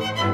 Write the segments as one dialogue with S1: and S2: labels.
S1: Thank you.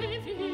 S2: живи.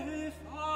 S2: if I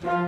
S1: Thank you.